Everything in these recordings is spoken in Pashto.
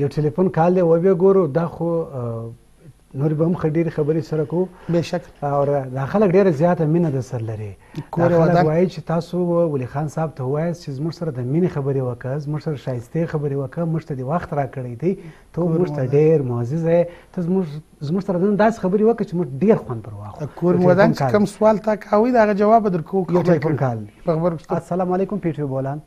یو ټلیفون کال دی وبیا ګورو دا خو نور به هم ډېرې خبرې سره کوو بېشک او دا خلک ډېره زیاته مینه د سر لري کور ودان وایي چې تاسو ولي خان صاحب ته وایي چې زموږ سره د مینې خبرې وکړه زموږ سره شایسته خبرې وکړه موږ ته دې وخت راکړی دی ته موږ ته ډېر معزز یې ته زموږ زموږ سره نن داسې خبرې وکړه چې موږ ډېر خوند پر واخلو کور ودان چې کوم سوال تا کاوی دا جواب درکو یو ټلیفون کال السلام علیکم پیټو بولان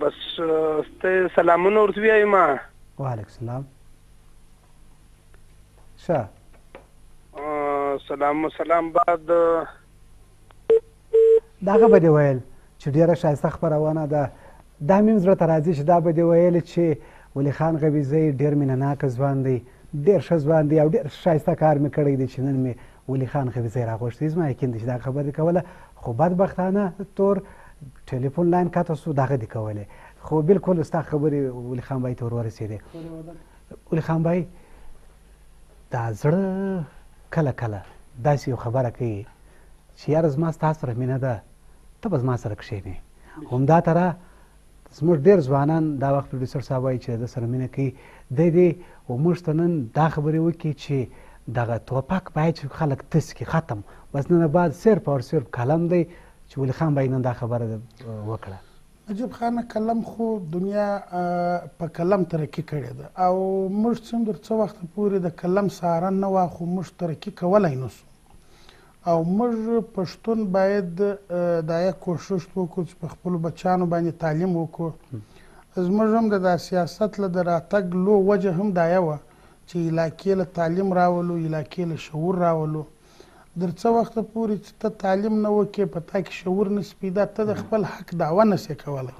بس ته سلامونه ورته ویایم ما وعلیکم السلام شه سلام سلام بعد داغه به دی ویل چې ډیره شایسته خبرونه ده دا میم زړه ته راځي چې دا به دی ویل چې ولی خان غویزی ډیر مینه ناک ځوان دی ډېر ښه ځوان دی او ډېر ښایسته کار مې کړی دی چې نن مې ولي خان غریزی راغوښتی زما یقین دی چې دا خبر دې کوله خو بدبختانه تور ټلیفون لاین کته سو دغه دې کولې خو بالکل ستا خبرې ولي خان بای ته ور ورسېدې ولي خان بای دا زړه کله کله داسې یو خبره کوي چې یاره زما ستا سره مینه ده ته به زما سره کښېنې همدا تره زموږ ډېر ځوانان دا وخت پروډیوسر صاحب وایي چې د ده سره مینه کوي دی دی و موږ ته نن دا خبرې وکړي چې دغه توپک باید چې خلک تس کړي ختم بس نن بعد صرف اور صرف قلم دی چې ولي خان باید نن دا خبره وکړه نجیب خان قلم خو دنیا په قلم ترقی کړې ده او موږ څومره څو وخت پورې د قلم ساره نه واخو موږ ترقی کولای نو سو او موږ پښتون باید دایه کوښښت وکړو چې په خپلو بچیانو باندې تعلیم وکړو زموږ هم دداسیاست له د راتګ لو وجه هم دایه وه چې علاقې له تعلیم راولو علاقې له شعور راولو درڅه وخته پورې چې ته تعلیم نه وکې په تا کې شعور نسی پیدا ته د خپل حق دعوه نسی کولی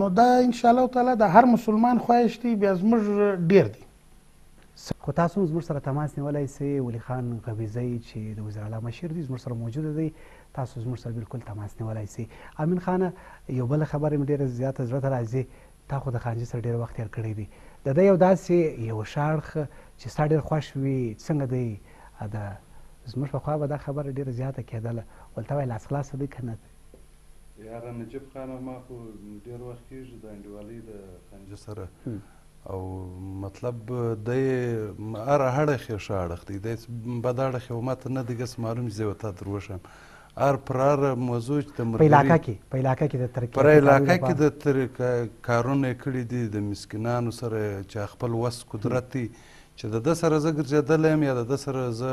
نو دا انشاءالله تعالی د هر مسلمان خواهش دی بیا زموږ ډیر دی. خو تاسو هم زموږ سره تماس نیولای سئ، ولي خان غویزی چې د وزیراعلا مشر دی زموږ سره موجود دی، تاسو زموږ سره بلکل تماس نیولای سئ. امین خانه یو بله خبره مې ډېره زیاته زړه ته راځي، تا خو د خانجي سره ډېر وخت تېر کړی دی، د ده یو داسې یو ښه اړخ چې ستا ډېر خوښ وي څنګه دی د. زموږ پخوا به دا خبره ډېره زیاته کېدله، ولې ته وایه لاس خلاص دی که نه دی؟ یاره نجیب خانه ما خو ډېر وخت کېږي د انډیوالۍ د خانجي سره او مطلب دی هر اړخ یې ښه اړخ دی دی بد اړخ یې ماته نه دی ګس معلوم چې زه وتا تر وشم هر پرار موضوع چې د په علاقه کې په علاقه کې د ترکیه پر علاقه کې د تر کارونه کړی دي د مسکینانو سره چې خپل وس قدرت دی چې د د سره زه ګرځېدلی یم یا د د سره زه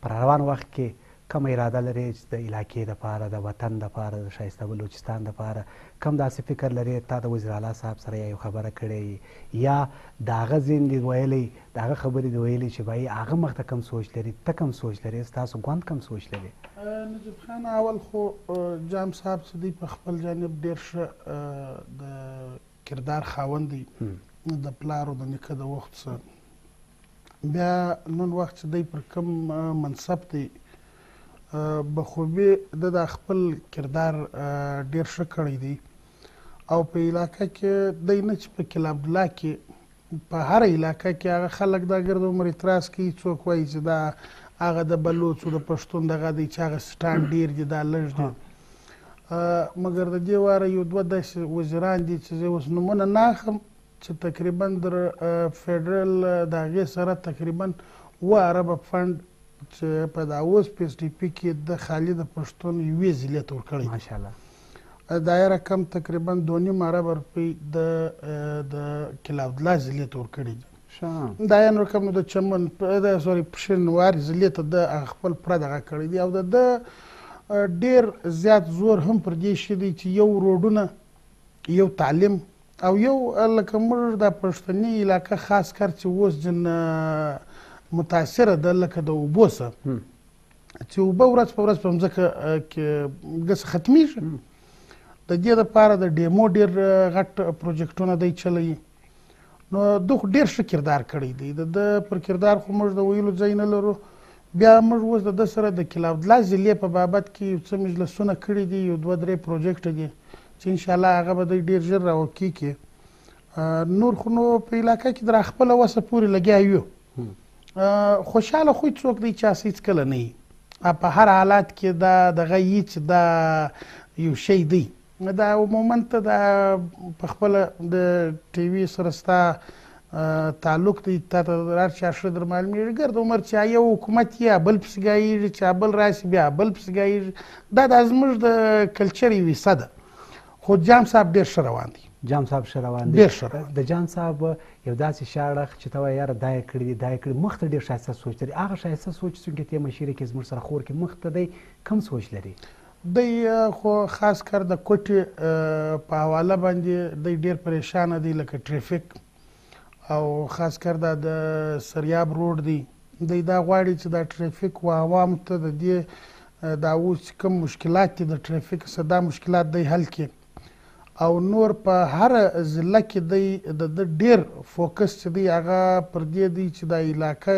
په راروان وخت کې کومه اراده لرې چې د علاقې دپاره د وطن دپاره د شایسته بلوچستان دپاره کوم داسې فکر لرې تا د وزیر اعلی صاحب سره یا یو خبره کړې یا د هغه ځین دې ویلی د هغه خبرې دې ویلې چې بایی هغه مخ ته کم سوچ لري ته کم سوچ لرې ستاسو ګوند کم سوچ لري نجیب خان اول خو جام صاحب چې دی په خپل جانب ډیر ښه د کردار خاوند دی د پلار او د نیکه د وخت سره بیا نن وخت چې دی پر کوم منصب دی بخوبي د دا خپل کردار ډیر ښه کړی دی او په علاقه کې دی نه چې په کلاب الله کې په هره علاقه کې هغه خلک دا ګرد عمر اعتراض کوي څوک وایي چې دا هغه د بلوڅو د پښتون دغه دی چې هغه سټان ډیر دي دا لږ دي مګر د دې واره یو دوه داسې وزیران دي چې زه اوس نومونه نه اخلم چې تقریبا د فدرال د هغې سره تقریبا اوه اربه فنډ چې په دا اوس پي اس ډي پي کې د خالد پښتون یوې ضلع ته ورکړی ماشاءالله دايره کم تقريبا دو نيم ارب روپي د د کلاودلا ضلع ته ورکړي دي دا یې نور کوم د چمن د سوري پښینوار ضلع ته د خپل پر دغه کړی دی او د ډیر زیات زور هم پر دې شي دی چې یو روډونه یو تعلیم او یو لکه موږ د پښتني علاقې خاص کر چې اوس جن متاثر ده لکه د وبوسه چې اوبه ورځ په ورځ په مځکه کې داسې ختمیږي د دې لپاره د ډیمو ډیر غټ پروجیکټونه دی چلی نو دوی ډیر ښه کردار کړی دی د پر کردار خو موږ د ویلو ځای نه لرو بیا موږ اوس د سره د کلاودلا ضلع په بابت کې یو څه مجلسونه کړي دي یو دوه درې پروجیکټ دي چې ان شاء الله هغه به ډیر ژر راوکی کې نور خو نو په علاقې کې در خپل وسه پوری لګیا یو خوشاله خو څوک دی چې هیڅ کله نه وي په هر حالات کې دا دغه یي چې دا یو شی دی دا عموما ته دا په خپل د ټي وي سره ستا تعلق دی تا ته هر چا ښه در معلومېږي ګرد عمر چې یو حکومت یا بل پسې ګایېږي چې بل راشي بیا بل پسې ګایېږي دا دا زموږ د کلچر یوه حصه ده خو جام صاحب ډیر ښه روان دی جام صاحب ښه روان دی ډیر ښه روان د جام صاحب یو داسې شاړخ چې ته وایې یاره دا یې کړي دي دا یې کړي مخ ته ډیر ښایسته سوچ لري هغه ښایسته سوچ څونکې ته مشیره کې زموږ سره خور کې مخ ته دی کم سوچ لري دی خو خاص کر د کوټې په حواله باندې دی ډیر پریشان دی لکه ټریفیک او خاص کر دا د سریاب روډ دی دی دا غواړي چې دا ټریفیک و عوام ته د دې دا اوس چې کوم مشکلات دي د ټریفیک سره دا مشکلات دی حل کړي او نور په هر ضلع کې دی د د ډیر فوکس چې دی هغه پر دې دی چې دا علاقه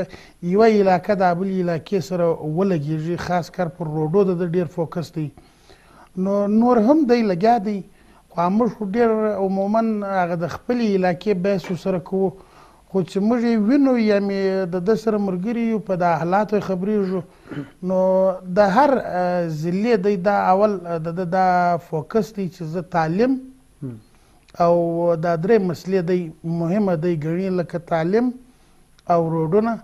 یو علاقه د بل علاقې سره ولګیږي خاص کر پر روډو د ډیر فوکس دی نو نور هم دی لګیا دی خو موږ خو ډېر عموما هغه د خپلې علاقې بحث ورسره کوو خو چې موږ یې وینو یا مې د ده سره ملګري یو په دا حالاتو یې خبرېږو نو د هر ضلع دی دا اول د ده دا فوکس دی چې زه تعلیم او دا درې مسلې دی مهمه دی ګڼي لکه تعلیم او روډونه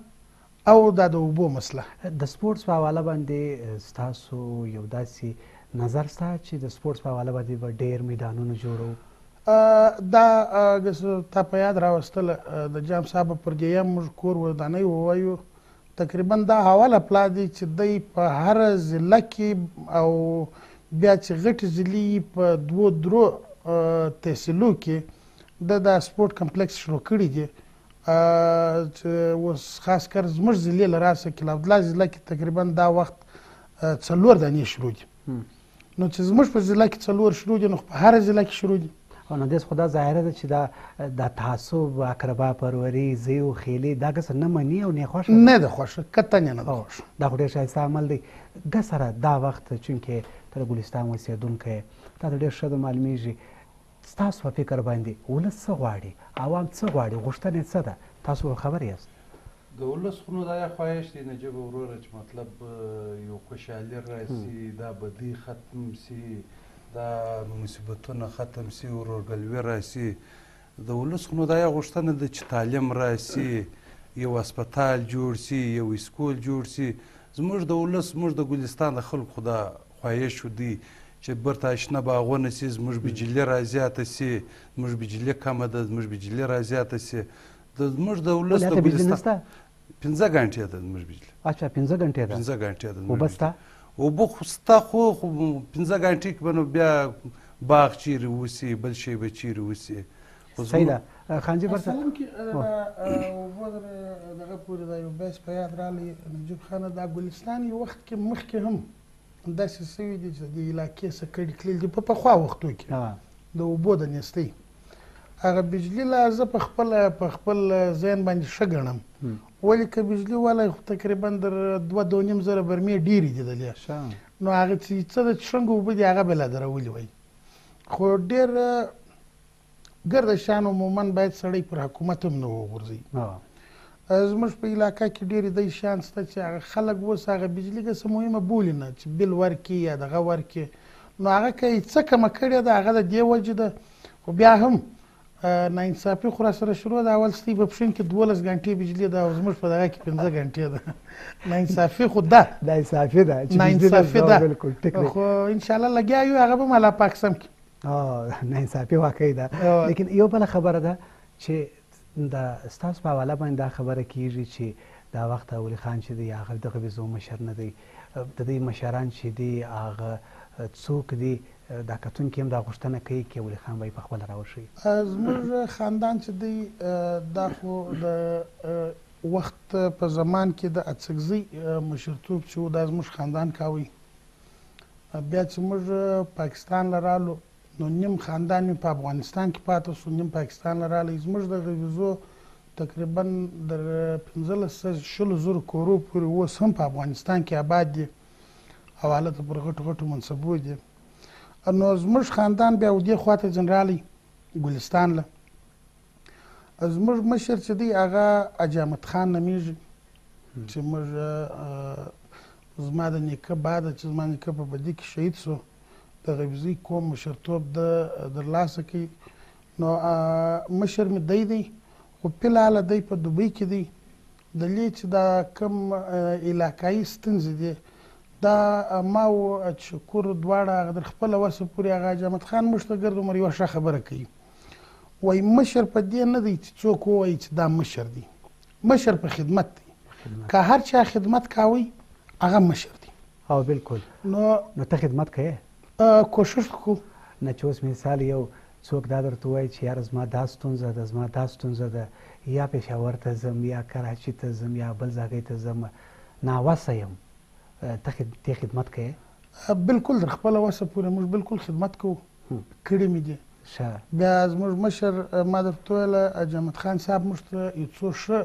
او دا د اوبو مسله. د سپورټس په حواله باندې ستاسو یو داسې نظر شته چې د سپورټس په حواله باندې به ډیر میدانونه جوړو؟ دا تا په یاد راوستله د جام صاحب پر دې یم موږ کور ودانۍ ووایو تقریبا دا حواله پلا دی چې دی په هر ضلع کې او بیا چې غټي ضلعي په دوو درو تحصیلو کې د دا سپورټ کمپلیکس شروع کړي دي چې اوس خاص کر زموږ ضلع له راسه کلا عبدالله ضلع کې تقریبا دا وخت څلور دانې شروع دي نو چې زموږ په ضلع کې څلور شروع دي نو په هر ضلع کې شروع دي او نو داس خدا ظاهره ده چې دا د تعصب اقربا پروري زیو خېلې دا ګس نه مني او نه خوښ نه ده خوښ کته نه نه خوښ دا خو ډېر شایسته عمل دی ګسره دا وخت چونکه تر ګلستان وسیدونکې تا ډېر ښه معلومیږي ستاسو په فکر باندې ولس څه غواړي؟ عوام څه غواړي؟ غوښتنه یې څه ده؟ تاسو هم خبر یاست. د ولس خو نو دا یې خواهش دی نجیب وروره چې مطلب یو خوشحالي راشي، دا بدۍ ختم شي، دا مصیبتونه ختم شي، ورورګلوي راشي. د ولس خو نو دا یې غوښتنه ده چې تعلیم راشي، یو هسپتال جوړ شي، یو اسکول جوړ شي. زموږ د ولس، زموږ د ګلستان د خلکو خو دا خواهش دی چه برته اشنه باغونه سی زموږ بجلی رازیاته سی زموږ بجلی کمه ده زموږ بجلی رازیاته سی د زموږ د ولس د ګلستان پنځه ګنټې ده زموږ بجلی اچھا پنځه ګنټې ده پنځه ګنټې ده او بس تا او بو خوستا خو پنځه ګنټې کې بنو بیا باغ چیرې وسی بل شی به چیرې وسی صحیح ده خان جی برته سلام کی وګور دغه پوری دا یو بیس په یاد رالی نجیب خان د افغانستان یو وخت کې مخکې هم داسې سوي دي چې د علاقې څخه کډي تلل دي په پخوا وختو کې د اوبو د نیستۍ هغه بجلی لا زه په خپل په خپل ذهن باندې ښه ګڼم ولې که بجلی ولا تقریبا در دوه دوه نیم زره برمې ډېرې دي د دې نو هغه چې څه د څنګه وبدي هغه بل درولې وای خو ډېر ګرده شان عموما باید سړی پر حکومت هم نه وغورځي زموږ په علاقه کې ډېر دی شان سته چې هغه خلک اوس هغه بجلی که څه مهمه بولي نه چې بل ورکي یا دغه ورکي نو هغه که یې څه کمه کړې ده هغه د دې وجې ده خو بیا هم ناانصافي خو را سره شروع ده اول ستۍ په پښین کې دولس ګنټې بجلی ده او زموږ په دغه کې پنځه ګنټې ده ناانصافي خو ده ناانصافي ده ناانصافي ده خو انشاءالله لګیا یو هغه به مالا پاکسم کې نه انصافي واقعي ده لیکن یو بل خبره ده چې د ستاسو په حواله باندې دا خبره کیږي چې دا وخت اولی خان چې دی هغه دغه ویزو مشر نه دی د دې مشران چې دی هغه څوک دی دا کتون کې هم دا غوښتنه کوي چې اولی خان به په خپل راوشي زموږ خاندان چې دی دا خو د وخت په زمان کې د اڅکزي مشرتوب چې دا زموږ خاندان کاوي بیا چې موږ پاکستان له رالو نو نیم خاندان مې په افغانستان کې پاتې شو نیم پاکستان له رالی زموږ د غویزو تقریبا د پنځلس شلو زرو کورو پورې اوس هم په افغانستان کې آباد دي او هلته پر غټو غټو منصبو دي نو زموږ خاندان بیا ودې خواته ځین رالی ګلستان له زموږ مشر چې دی هغه حاجي احمد خان نومېږي چې موږ زما د نیکه بعد چې زما نیکه په بدی کې شهید شو د غبیزي قوم مشرتوب د درلاسه کړي نو مشر مې دی دی خو پلاله دی په دوبۍ کې دی د لې چې دا کم علاقایي ستونزې دي دا ما او شکور دواړه هغه در خپل وسه پورې هغه جامد خان مشته ګرد عمر یو ښه خبره کوي وای مشر په دې نه دی چې څوک ووایي چې دا مشر دی مشر په خدمت دی که هر چا خدمت کاوی هغه مشر دی او بالکل نو نو ته خدمت کوې کوشش کو نه چې اوس مثال یو څوک دا درته وایي چې یاره زما دا ستونزه ده زما دا ستونزه ده یا پېښور ته ځم یا کراچي ته ځم یا بل ځای ته ځم ناوسه یم ته خدمت کوې بالکل در خپل وسه پورې موږ بالکل خدمت کوو کړي مې دي. شه. بیا زموږ مشر ما درته ویل حاجي احمد خان صاحب موږ ته یو څو ښه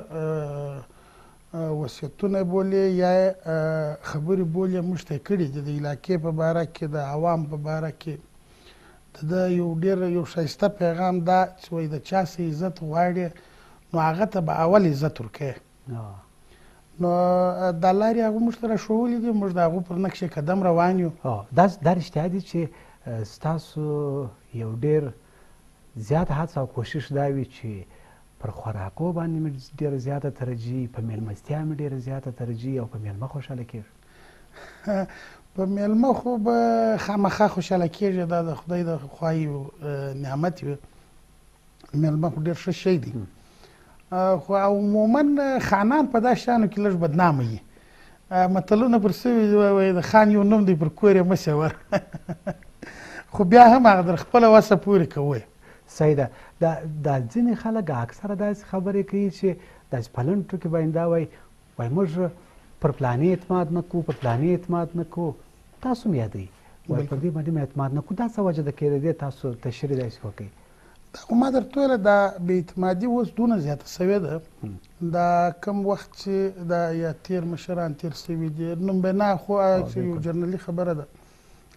وصیتونه بولې یا یې خبرې بولې موږ ته یې کړي دي د علاقې په باره کې د عوام په باره کې د ده یو ډېر یو ښایسته پیغام دا چې وایي د چا څه عزت غواړې نو هغه ته به اول عزت ورکوې. نو دا لارې هغه موږ ته راښوولې دي موږ د هغو پر نقش قدم روان یو دا دا رښتیا دي چې ستاسو یو ډېر زیات هڅه او کوشش دا وي چې پر خوراکو باندې مې ډېره زیاته ترجیح په میلمستیا مې ډېره زیاته ترجیح او په میلمه خوشحاله کېږي په میلمه خو به خامخا خوشحاله کېږي دا د خدای د خوایو نعمت وي مېلمه خو ډېر ښه شی دی خو عموما خانان په داسې شیانو کې لږ بدنامه وي متلونه پر سوي وایي د خان یو نوم دی پر کور یې مه ور خو بیا هم هغه در خپله وسه پورې کوی صحیح ده دا دا ځینې خلک اکثره داسې خبرې کوي چې داسې پلن ټکي باندې دا وایي وای موږ پر پلانې اعتماد نه کوو پر پلانې اعتماد نه کوو تاسو هم یادوي وایي پر دې باندې اعتماد نه کوو دا څه وجه ده کې دې تاسو تشریح داسې وکړئ دا خو ما درته ویل دا بې اعتمادي اوس دونه زیاته سوې ده دا کم وخت چې دا یا تیر مشران تیر سوي دي نوم به نه خو چې یو جرنلي خبره ده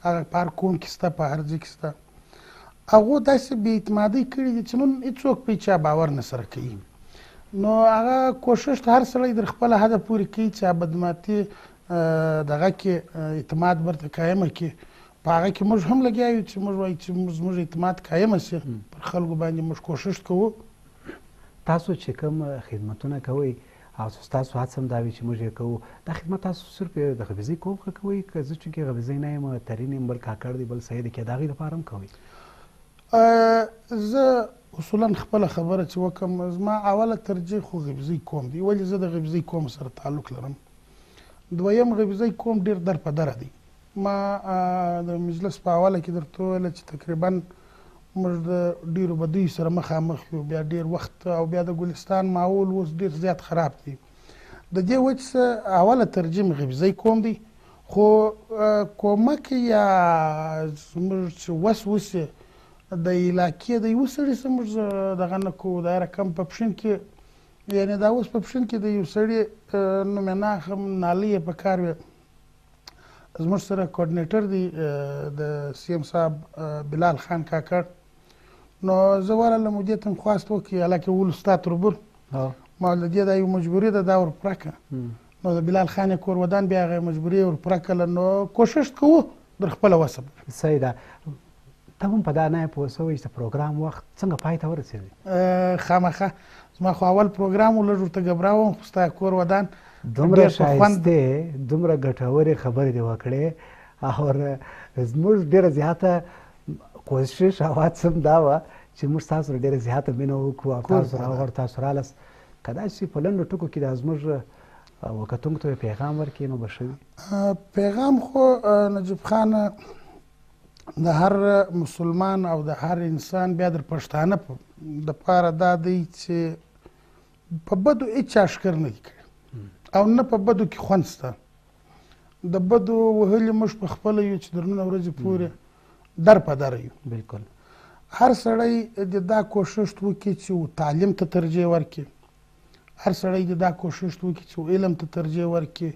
هغه په هر قوم کې سته په هر ځای کې سته هغو داسې بې اعتمادۍ کړي دي چې نن هېڅوک په چا باور نه سره کوي نو هغه کوشش هر سړی در خپله حده پورې کوي چې بدماتي دغه کې اعتماد ورته قایمه کړي په هغه کې موږ هم لګیا یو چې موږ وایو چې زموږ اعتماد قایم شي پر خلکو باندې موږ کوشش کوو تاسو چې کوم خدمتونه کوئ او تاسو هڅه هم دا وي چې موږ یې کوو دا خدمت تاسو صرف د غبیزۍ قوم ښه کوئ که زه چونکې غبیزۍ نه یم ترین یم بل کاکړ دی بل سید کې د هغوی لپاره هم کوئ زه اصولا خپله خبره چې وکم زما اوله ترجیح خو غبیزۍ قوم دی ولې زه د غبیزۍ قوم سره تعلق لرم دویم غبیزۍ قوم ډېر در په دره دی ما د مجلس په حواله کې درته وویل چې تقریبا موږ د ډېرو بدیو سره مخامخ یو، بیا ډېر وخت او بیا د ګلستان ماحول اوس ډېر زیات خراب دی. د دې وجې سه اوله ترجیم غبزی قوم دی خو کومک یا زموږ چې وس وسې د علاقې د یوه سړي سه موږ دغه نه کوو دا رقم په پښین کې یعنې دا اوس په پښین کې د یو سړي نوم یې نه اخلم نالۍ یې په کار وې زموږ سره کوارډینیټر دی د سی ام صاحب بلال خان کاکړ نو زه والا له مودې تم خواست وکړي حالکه ول ستا تربور ما له دې دا یو مجبوري ده دا ور پوره کړه نو د بلال خان یې کور ودان بیا هغه مجبوري ور پوره کړله نو کوشش کوو در خپله وسه صحیح ده ته هم په دا نه پوه سوی چې پروګرام وخت څنګه پای ته ورسېدی خامخا زما خو اول پروګرام و لږ ورته ګبراوم خو ستا کور ودان دومره ښایسته دومره ګټورې خبرې دې وکړې او زموږ ډېره زیاته کوشش او هڅه هم دا وه چې موږ تاسو سره ډېره زیاته مینه وکړو او تاسو راوغواړو تاسو رالاست که داسې په لنډو ټکو کې دا زموږ وکتونکو ته پیغام ورکړي نو به ښه وي پیغام خو نجیب خان د هر مسلمان او د هر انسان بیا در پښتانه په د پاره دا دی چې په بدو هیڅ اشکر نه دی کړی او نه په بدو کې خوند شته د بدو وهلې موږ په خپل یو چې درنونه ورځې پورې در په در یو بالکل هر سړی د دا کوشش وکړي چې تعلیم ته ترجیح ورکړي هر سړی د دا کوشش وکړي چې علم ته ترجیح ورکړي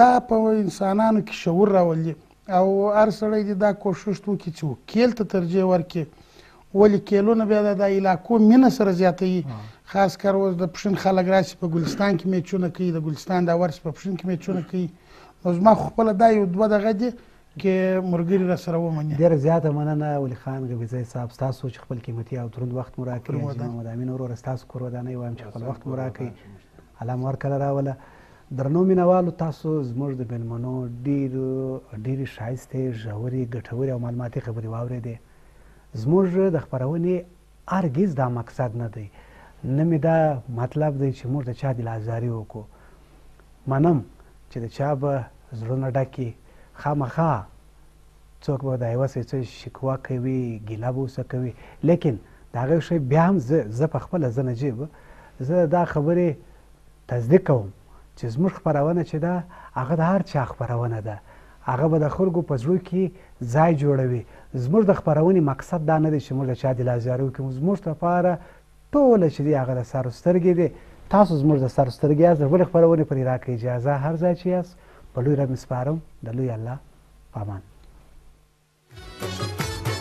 دا په انسانانو کې شعور راولي او هر سړی دې دا کوششت وکړي چې کېل ته ترجیح ورکړي ولې کېلونه بیا د علاقو مینه سره زیاتوي خاص کر اوس د پښین خلک راشي په ګلستان کې میچونه کوي د ګلستان دا ورشي په پښین کې میچونه کوي نو زما خو خپله دا یو دوه دغه دي کې مرګري را سره ومني ډېره زیاته مننه ولي خان غبیزی صاحب ستاسو چې خپل قیمتي او دروند وخت مو راکړي حاجي محمد امین وروره ستاسو کور ودانۍ وایم چې خپل وخت مو راکړي الله مو هرکله راوله درنو مینوالو تاسو زموږ د میلمنو ډیر ډیرې ښایسته ژورې ګټورې او معلوماتي خبرې واورېدې زموږ د خپرونې هرګیز دا مقصد نه دی نه مې دا مطلب دی چې موږ د چا دل ازاري وکړو منم چې د چا به زړونه ډکې خامخا څوک به د یوه سړي څه شکوه کوي ګیله به اوسه کوي لیکن د هغه شی بیا هم زه زه په خپله زه نجیب زه دا خبرې تصدیق کوم چې زموږ خپرونه چې ده هغه د هر چا خپرونه ده هغه به د خلکو په زړو کې ځای جوړوي زموږ د خپرونې مقصد دا نه دی چې موږ د چا د لازیاري وکړو زموږ لپاره ټوله چې دی هغه د سر سترګې دی تاسو زموږ د سر سترګې یاست د بلې خپرونې پرې راکړئ اجازه هر ځای چې یاست په لوی رب مې سپارم د لوی الله په امان